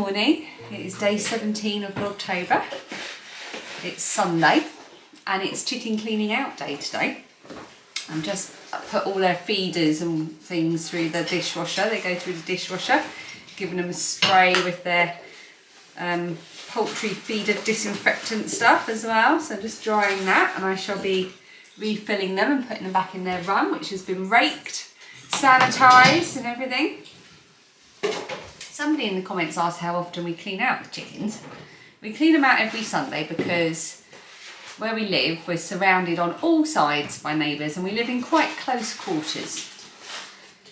morning. It is day 17 of October. It's Sunday and it's chicken cleaning out day today. I'm just put all their feeders and things through the dishwasher. They go through the dishwasher, giving them a spray with their um, poultry feeder disinfectant stuff as well. So just drying that and I shall be refilling them and putting them back in their run, which has been raked, sanitised and everything. Somebody in the comments asked how often we clean out the chickens. We clean them out every Sunday because where we live, we're surrounded on all sides by neighbours and we live in quite close quarters.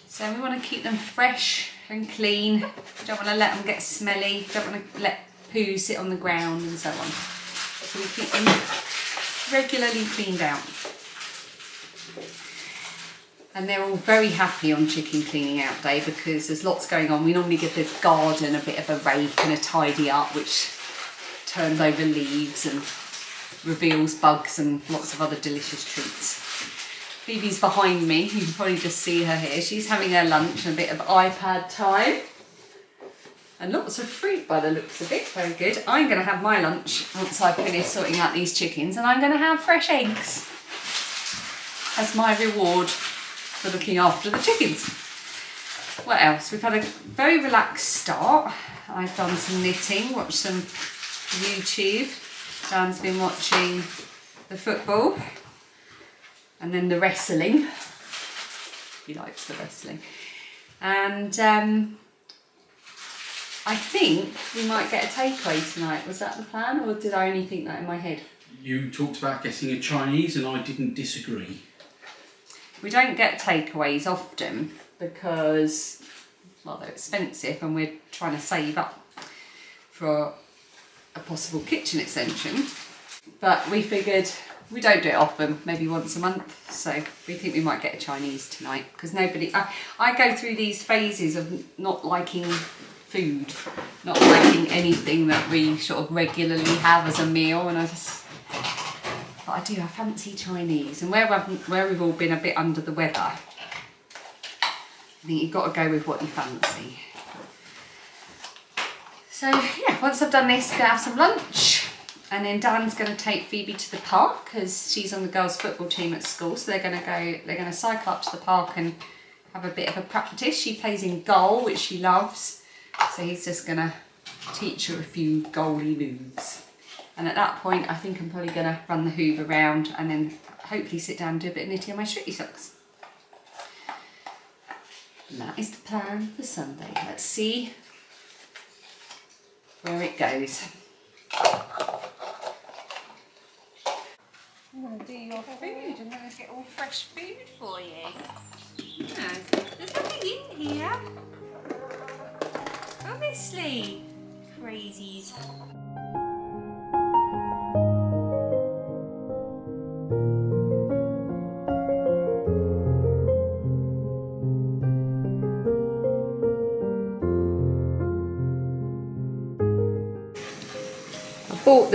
So we want to keep them fresh and clean. We Don't want to let them get smelly. We Don't want to let poo sit on the ground and so on. So we keep them regularly cleaned out and they're all very happy on chicken cleaning out day because there's lots going on. We normally give the garden a bit of a rake and a tidy up which turns over leaves and reveals bugs and lots of other delicious treats. Phoebe's behind me, you can probably just see her here. She's having her lunch and a bit of iPad time. And lots of fruit by the looks of it, very good. I'm going to have my lunch once I've finished sorting out these chickens and I'm going to have fresh eggs as my reward for looking after the chickens. What else? We've had a very relaxed start. I've done some knitting, watched some YouTube. Dan's been watching the football and then the wrestling. He likes the wrestling. And um, I think we might get a takeaway tonight. Was that the plan or did I only think that in my head? You talked about getting a Chinese and I didn't disagree. We don't get takeaways often because, well, they're expensive and we're trying to save up for a possible kitchen extension. But we figured we don't do it often, maybe once a month. So we think we might get a Chinese tonight because nobody, I, I go through these phases of not liking food, not liking anything that we sort of regularly have as a meal and I just but I do, I fancy Chinese. And where, I've, where we've all been a bit under the weather, I think you've got to go with what you fancy. So yeah, once I've done this, gonna have some lunch. And then Dan's gonna take Phoebe to the park because she's on the girls football team at school. So they're gonna go, they're gonna cycle up to the park and have a bit of a practice. She plays in goal, which she loves. So he's just gonna teach her a few goalie moves. And at that point, I think I'm probably going to run the hoover around and then hopefully sit down and do a bit of knitting on my shritty socks. And that is the plan for Sunday. Let's see where it goes. I'm going to do your food. I'm going to get all fresh food for you. Yeah, there's nothing in here. Obviously. Crazies.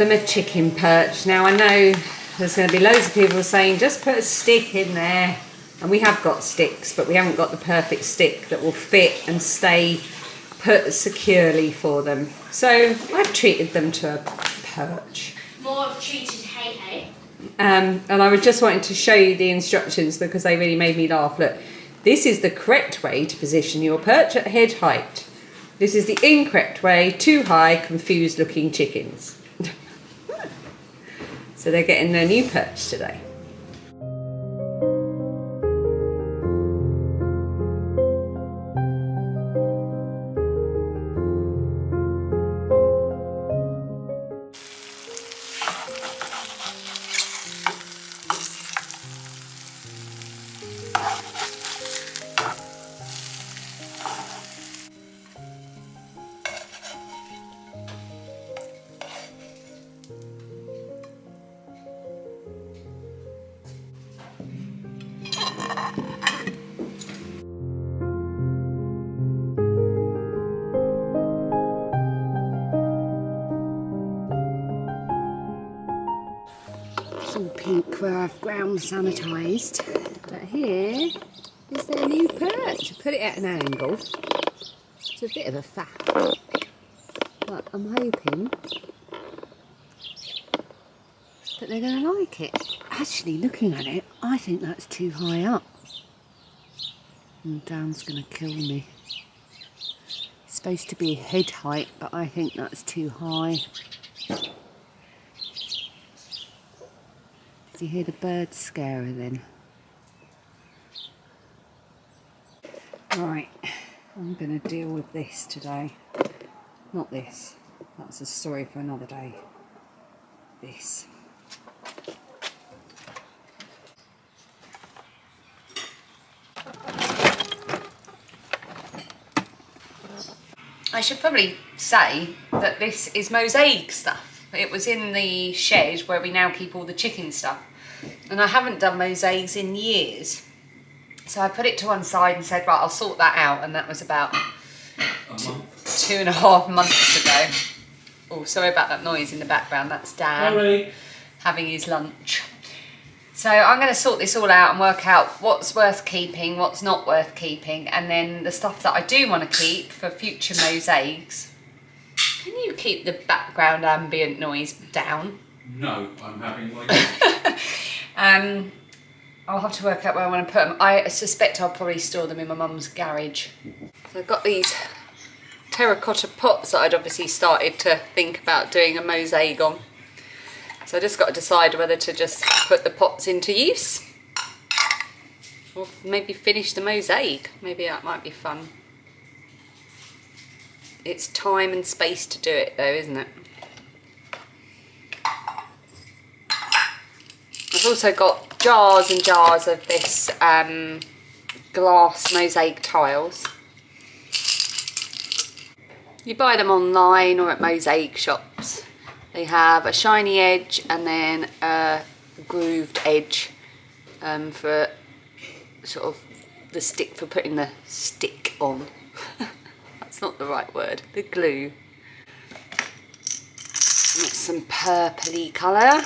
Them a chicken perch. Now I know there's going to be loads of people saying just put a stick in there. And we have got sticks, but we haven't got the perfect stick that will fit and stay put securely for them. So I've treated them to a perch. More treated hey hey. Um, and I was just wanting to show you the instructions because they really made me laugh. Look, this is the correct way to position your perch at head height. This is the incorrect way, too high, confused looking chickens. So they're getting their new perch today. Pink where I've ground sanitised. But here is their new perch. Put it at an angle. It's a bit of a faff. But I'm hoping that they're going to like it. Actually, looking at it, I think that's too high up. And Dan's going to kill me. It's supposed to be head height, but I think that's too high. Did you hear the bird scarer then? Right, I'm going to deal with this today. Not this. That's a story for another day. This. I should probably say that this is mosaic stuff. It was in the shed where we now keep all the chicken stuff. And I haven't done mosaics in years. So I put it to one side and said, right, I'll sort that out. And that was about A two and a half months ago. Oh, sorry about that noise in the background. That's Dan having his lunch. So I'm going to sort this all out and work out what's worth keeping, what's not worth keeping, and then the stuff that I do want to keep for future mosaics. Can you keep the background ambient noise down? No, I'm having my. Um, I'll have to work out where I want to put them. I suspect I'll probably store them in my mum's garage. So I've got these terracotta pots that I'd obviously started to think about doing a mosaic on. So I just got to decide whether to just put the pots into use or maybe finish the mosaic. Maybe that might be fun. It's time and space to do it though, isn't it? I've also got jars and jars of this um, glass mosaic tiles. You buy them online or at mosaic shops. They have a shiny edge and then a grooved edge um, for sort of the stick for putting the stick on. That's not the right word, the glue. It's some purpley colour.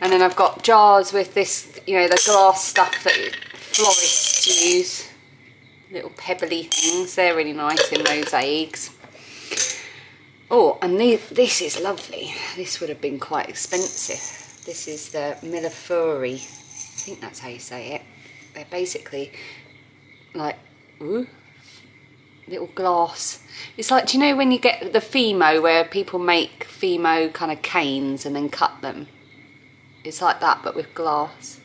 And then I've got jars with this, you know, the glass stuff that florists use. Little pebbly things. They're really nice in mosaics. Oh, and the, this is lovely. This would have been quite expensive. This is the Millefiori. I think that's how you say it. They're basically like, ooh, little glass. It's like, do you know when you get the Fimo where people make Fimo kind of canes and then cut them? It's like that but with glass.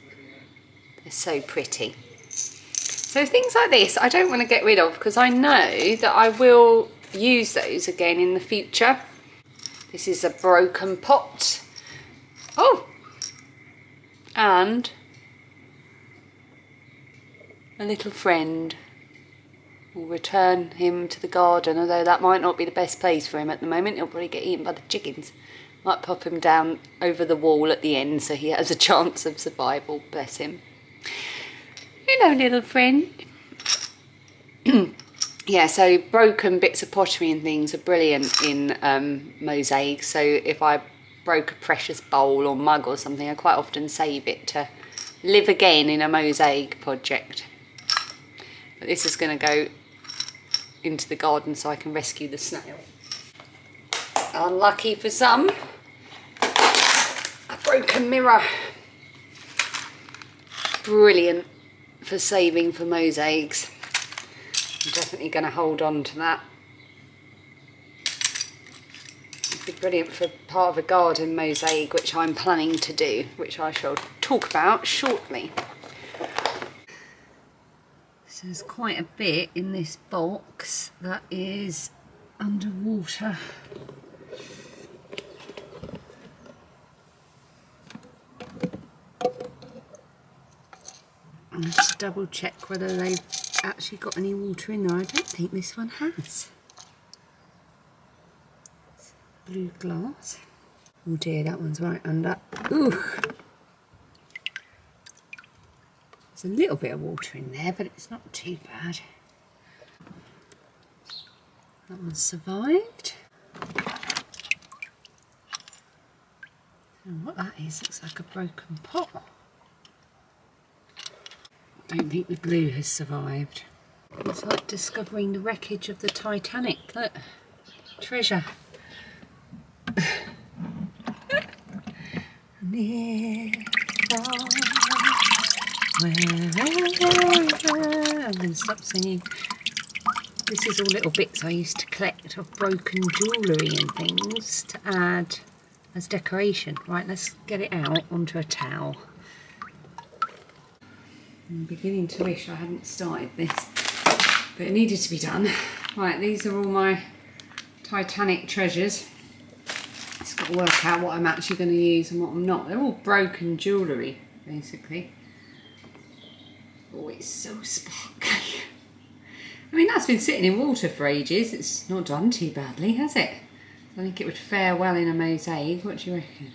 They're so pretty. So things like this I don't want to get rid of because I know that I will use those again in the future. This is a broken pot. Oh! And a little friend. We'll return him to the garden, although that might not be the best place for him at the moment. He'll probably get eaten by the chickens. Might pop him down over the wall at the end so he has a chance of survival, bless him. Hello, little friend. yeah, so broken bits of pottery and things are brilliant in um, mosaic. So if I broke a precious bowl or mug or something, I quite often save it to live again in a mosaic project. But this is going to go into the garden so I can rescue the snail. Unlucky for some, a broken mirror. Brilliant for saving for mosaics. I'm definitely going to hold on to that. It'd be brilliant for part of a garden mosaic, which I'm planning to do, which I shall talk about shortly. So there's quite a bit in this box that is underwater. I have to double check whether they've actually got any water in there. I don't think this one has. Blue glass. Oh dear, that one's right under. Ooh! There's a little bit of water in there, but it's not too bad. That one survived. And what that is, looks like a broken pot. I don't think the glue has survived. It's like discovering the wreckage of the Titanic. Look, treasure. I'm going to stop singing. This is all little bits I used to collect of broken jewellery and things to add as decoration. Right, let's get it out onto a towel. I'm beginning to wish I hadn't started this, but it needed to be done. Right, these are all my Titanic treasures. It's got to work out what I'm actually going to use and what I'm not. They're all broken jewellery, basically. Oh, it's so sparkly. I mean, that's been sitting in water for ages. It's not done too badly, has it? I think it would fare well in a mosaic. What do you reckon?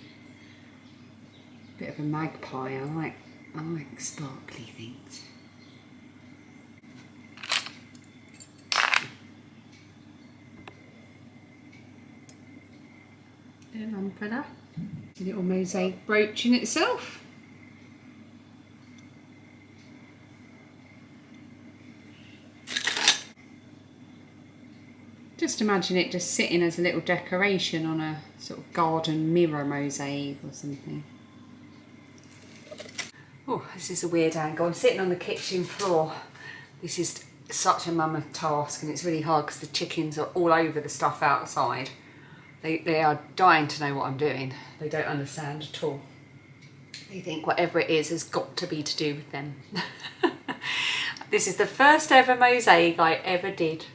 Bit of a magpie. I like, I like sparkly things. Little umbrella. A little mosaic brooch in itself. Just imagine it just sitting as a little decoration on a sort of garden mirror mosaic or something. Oh, this is a weird angle. I'm sitting on the kitchen floor. This is such a mammoth task and it's really hard because the chickens are all over the stuff outside. They, they are dying to know what I'm doing. They don't understand at all. They think whatever it is has got to be to do with them. this is the first ever mosaic I ever did.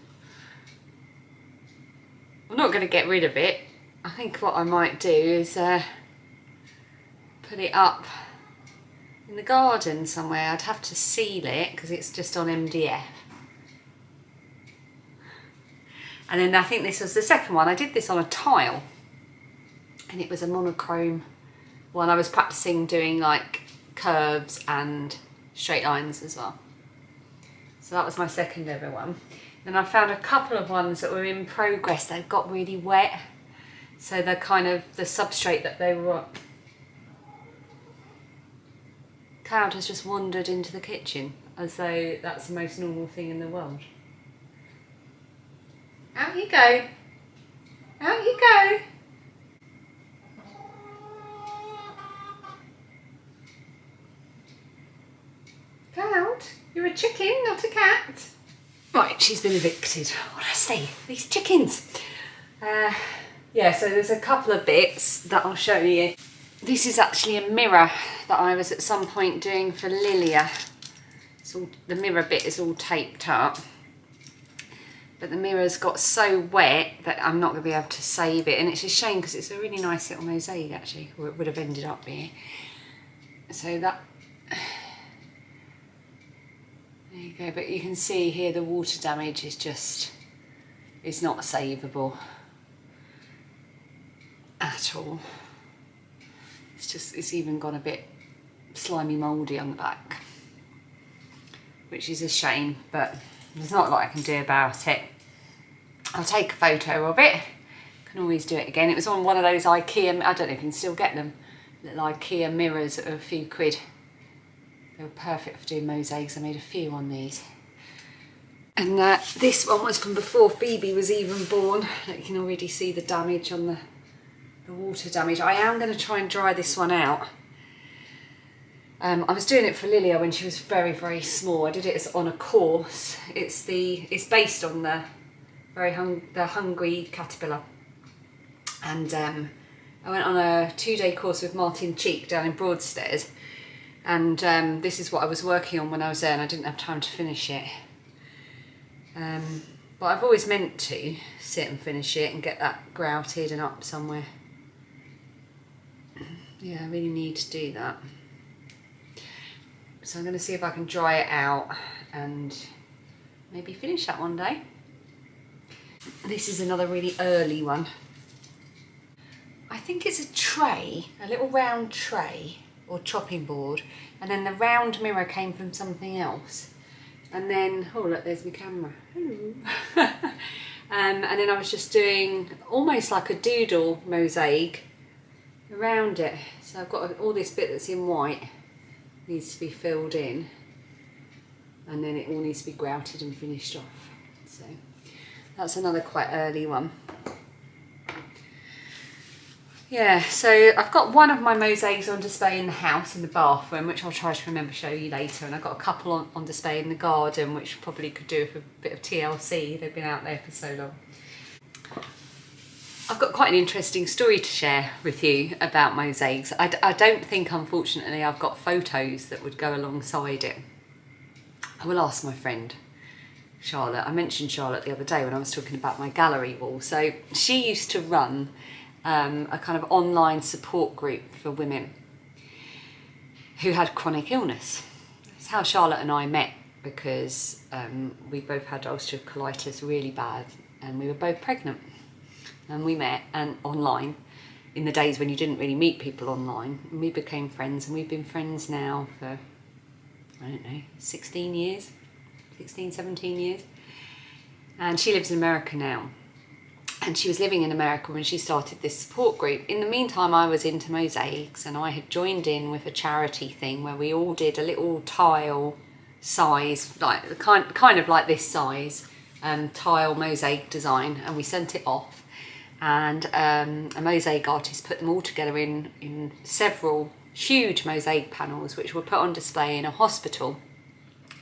I'm not going to get rid of it. I think what I might do is uh, put it up in the garden somewhere. I'd have to seal it because it's just on MDF. And then I think this was the second one. I did this on a tile and it was a monochrome one. I was practicing doing like curves and straight lines as well. So that was my second ever one. Then I found a couple of ones that were in progress. They got really wet. So they're kind of the substrate that they were on. Cloud has just wandered into the kitchen as though that's the most normal thing in the world. Out you go. Out you go. Cloud, you're a chicken, not a cat. Right, she's been evicted. Honestly, these chickens. Uh, yeah, so there's a couple of bits that I'll show you. This is actually a mirror that I was at some point doing for Lilia. It's all, the mirror bit is all taped up. But the mirror's got so wet that I'm not going to be able to save it. And it's a shame because it's a really nice little mosaic actually, or it would have ended up being. So that there you go, but you can see here the water damage is just, is not savable at all. It's just, it's even gone a bit slimy mouldy on the back, which is a shame, but there's not a lot I can do about it. I'll take a photo of it, can always do it again. It was on one of those Ikea, I don't know if you can still get them, little Ikea mirrors a few quid. They were perfect for doing mosaics. I made a few on these. And uh, this one was from before Phoebe was even born. You can already see the damage on the, the water damage. I am going to try and dry this one out. Um, I was doing it for Lilia when she was very, very small. I did it as on a course. It's the it's based on the very hung, the hungry caterpillar. And um, I went on a two-day course with Martin Cheek down in Broadstairs and um, this is what I was working on when I was there and I didn't have time to finish it. Um, but I've always meant to sit and finish it and get that grouted and up somewhere. Yeah, I really need to do that. So I'm going to see if I can dry it out and maybe finish that one day. This is another really early one. I think it's a tray, a little round tray or chopping board and then the round mirror came from something else and then oh look there's my camera um, and then I was just doing almost like a doodle mosaic around it so I've got all this bit that's in white needs to be filled in and then it all needs to be grouted and finished off so that's another quite early one Yeah, so I've got one of my mosaics on display in the house, in the bathroom, which I'll try to remember show you later. And I've got a couple on, on display in the garden, which probably could do with a bit of TLC. They've been out there for so long. I've got quite an interesting story to share with you about mosaics. I, d- I don't think, unfortunately, I've got photos that would go alongside it. I will ask my friend Charlotte. I mentioned Charlotte the other day when I was talking about my gallery wall. So she used to run um, a kind of online support group for women who had chronic illness. That's how Charlotte and I met because um, we both had ulcerative colitis really bad and we were both pregnant. And we met and online in the days when you didn't really meet people online. And we became friends and we've been friends now for, I don't know, 16 years, 16, 17 years. And she lives in America now and she was living in America when she started this support group. In the meantime, I was into mosaics and I had joined in with a charity thing where we all did a little tile size, like kind kind of like this size, um, tile mosaic design, and we sent it off. And um, a mosaic artist put them all together in in several huge mosaic panels, which were put on display in a hospital.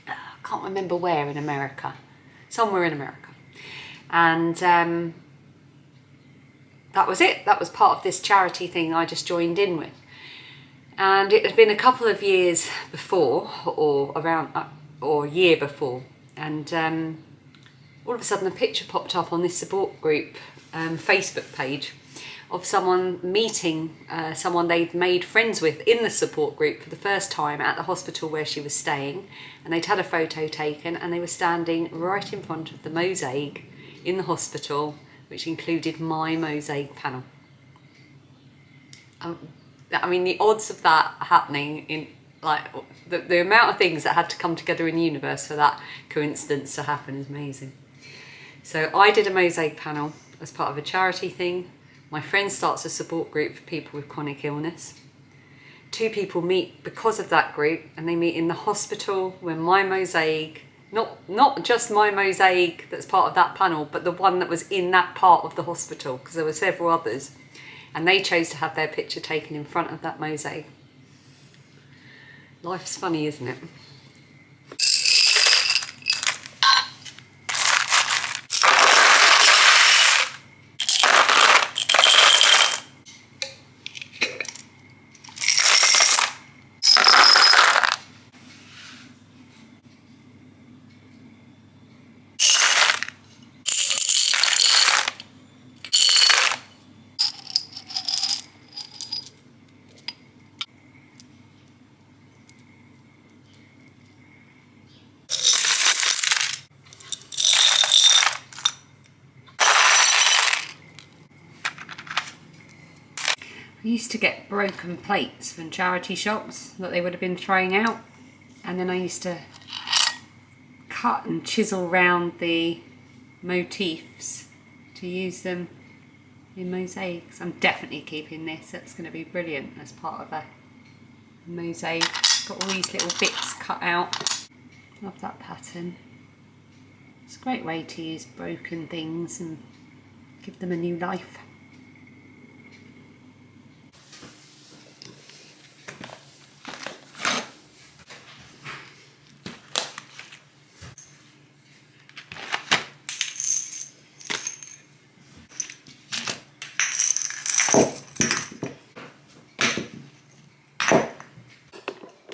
I can't remember where in America, somewhere in America, and. Um, that was it. That was part of this charity thing I just joined in with. And it had been a couple of years before, or around, uh, or a year before, and um, all of a sudden a picture popped up on this support group um, Facebook page of someone meeting uh, someone they'd made friends with in the support group for the first time at the hospital where she was staying, and they'd had a photo taken, and they were standing right in front of the mosaic in the hospital which included my mosaic panel. Um, I mean, the odds of that happening in like the, the amount of things that had to come together in the universe for that coincidence to happen is amazing. So I did a mosaic panel as part of a charity thing. My friend starts a support group for people with chronic illness. Two people meet because of that group and they meet in the hospital where my mosaic not not just my mosaic that's part of that panel, but the one that was in that part of the hospital because there were several others, and they chose to have their picture taken in front of that mosaic. Life's funny, isn't it? Used to get broken plates from charity shops that they would have been throwing out, and then I used to cut and chisel round the motifs to use them in mosaics. I'm definitely keeping this, That's going to be brilliant as part of a mosaic. Got all these little bits cut out. Love that pattern. It's a great way to use broken things and give them a new life.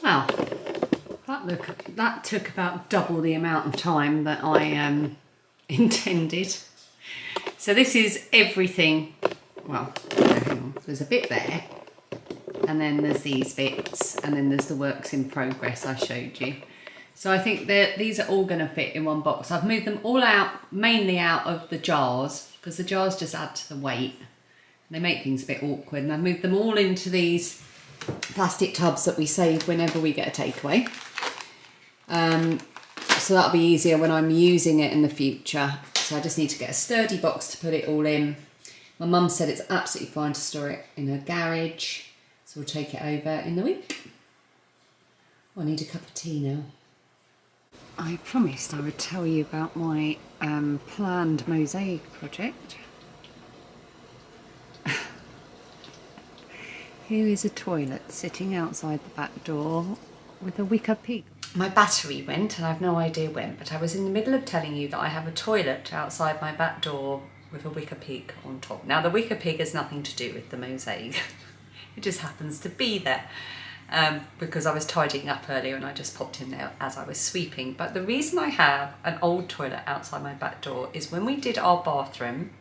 Well, that look that took about double the amount of time that I um, intended. So this is everything. Well. There's a bit there, and then there's these bits, and then there's the works in progress I showed you. So I think that these are all going to fit in one box. I've moved them all out, mainly out of the jars, because the jars just add to the weight. They make things a bit awkward, and I've moved them all into these plastic tubs that we save whenever we get a takeaway. Um, so that'll be easier when I'm using it in the future. So I just need to get a sturdy box to put it all in. My mum said it's absolutely fine to store it in her garage, so we'll take it over in the week. Oh, I need a cup of tea now. I promised I would tell you about my um, planned mosaic project. Here is a toilet sitting outside the back door with a wicker pig. My battery went and I've no idea when, but I was in the middle of telling you that I have a toilet outside my back door with a wicker pig on top. Now the wicker pig has nothing to do with the mosaic. it just happens to be there. Um, because I was tidying up earlier and I just popped in there as I was sweeping. But the reason I have an old toilet outside my back door is when we did our bathroom,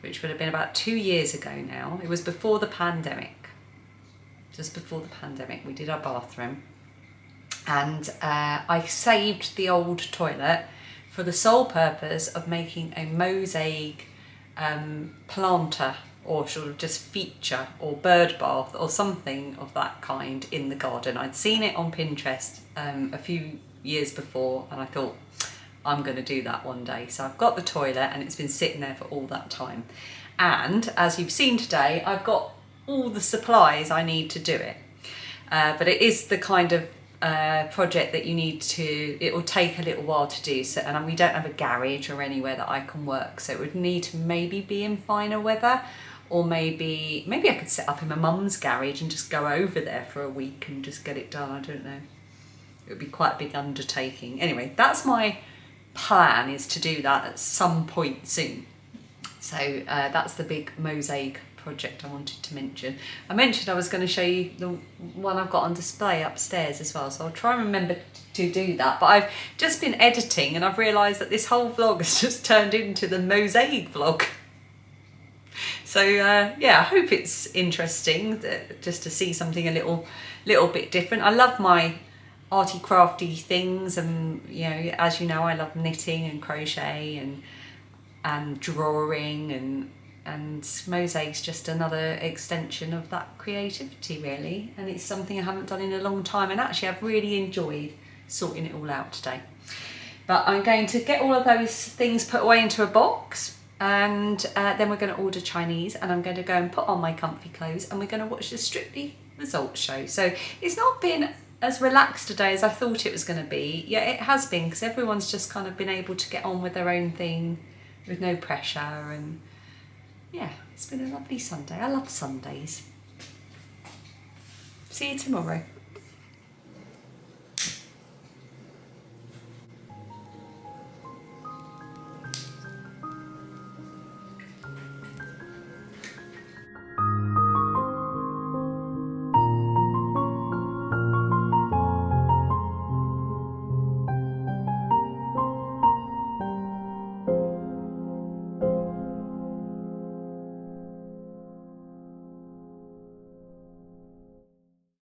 which would have been about two years ago now, it was before the pandemic. Just before the pandemic, we did our bathroom. And uh, I saved the old toilet for the sole purpose of making a mosaic um, planter or sort of just feature or bird bath or something of that kind in the garden. I'd seen it on Pinterest um, a few years before and I thought I'm going to do that one day. So I've got the toilet and it's been sitting there for all that time. And as you've seen today, I've got all the supplies I need to do it. Uh, but it is the kind of uh, project that you need to, it will take a little while to do. So, and we don't have a garage or anywhere that I can work. So it would need to maybe be in finer weather or maybe maybe I could set up in my mum's garage and just go over there for a week and just get it done. I don't know. It would be quite a big undertaking. Anyway, that's my plan is to do that at some point soon. So uh, that's the big mosaic project I wanted to mention. I mentioned I was going to show you the one I've got on display upstairs as well, so I'll try and remember to do that. But I've just been editing and I've realised that this whole vlog has just turned into the mosaic vlog. So uh, yeah, I hope it's interesting that, just to see something a little, little bit different. I love my arty crafty things, and you know, as you know, I love knitting and crochet and and drawing and and mosaic's just another extension of that creativity really and it's something I haven't done in a long time and actually I've really enjoyed sorting it all out today but I'm going to get all of those things put away into a box and uh, then we're going to order Chinese and I'm going to go and put on my comfy clothes and we're going to watch the Strictly results show. So it's not been as relaxed today as I thought it was going to be. Yeah, it has been because everyone's just kind of been able to get on with their own thing with no pressure and yeah, it's been a lovely Sunday. I love Sundays. See you tomorrow.